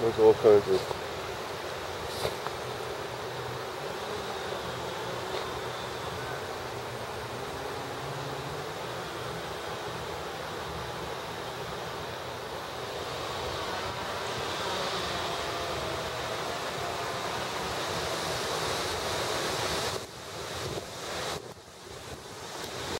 There's all kinds of